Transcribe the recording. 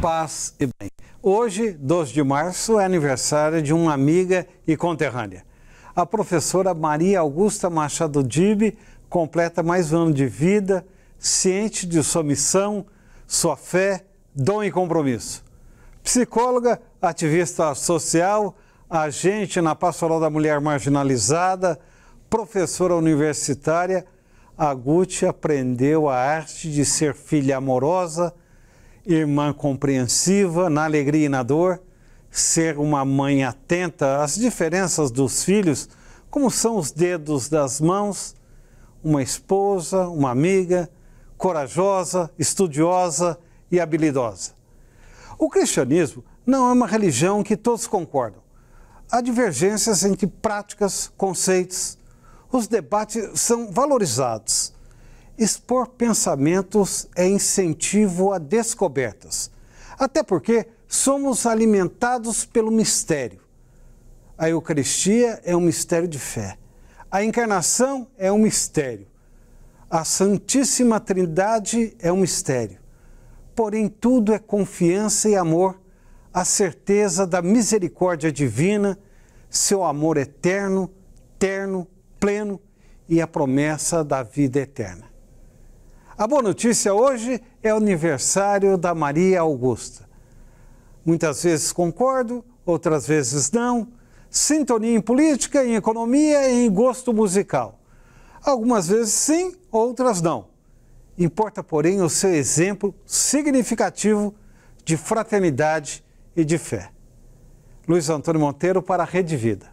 Paz e bem. Hoje, 12 de março, é aniversário de uma amiga e conterrânea. A professora Maria Augusta Machado Dibe completa mais um ano de vida, ciente de sua missão, sua fé, dom e compromisso. Psicóloga, ativista social, agente na Pastoral da Mulher Marginalizada, professora universitária, a Guti aprendeu a arte de ser filha amorosa, irmã compreensiva na alegria e na dor, ser uma mãe atenta às diferenças dos filhos, como são os dedos das mãos, uma esposa, uma amiga, corajosa, estudiosa e habilidosa. O cristianismo não é uma religião que todos concordam. Há divergências entre práticas, conceitos. Os debates são valorizados expor pensamentos é incentivo a descobertas. Até porque somos alimentados pelo mistério. A Eucaristia é um mistério de fé. A encarnação é um mistério. A Santíssima Trindade é um mistério. Porém, tudo é confiança e amor, a certeza da misericórdia divina, seu amor eterno, terno, pleno e a promessa da vida eterna. A boa notícia hoje é o aniversário da Maria Augusta. Muitas vezes concordo, outras vezes não. Sintonia em política, em economia e em gosto musical. Algumas vezes sim, outras não. Importa, porém, o seu exemplo significativo de fraternidade e de fé. Luiz Antônio Monteiro para a Rede Vida.